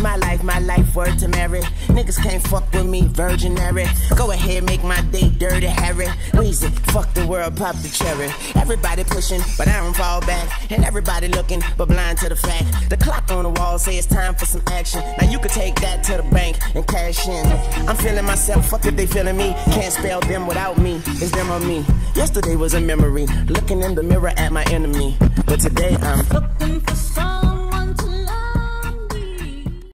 My life, my life, word to Mary. Niggas can't fuck with me, virgin Harry. Go ahead, make my day dirty, Harry. Weezy, fuck the world, pop the cherry. Everybody pushing, but I don't fall back. And everybody looking, but blind to the fact. The clock on the wall say it's time for some action. Now you can take that to the bank and cash in. I'm feeling myself, fuck if they feeling me. Can't spell them without me. It's them or me. Yesterday was a memory. Looking in the mirror at my enemy. But today I'm looking for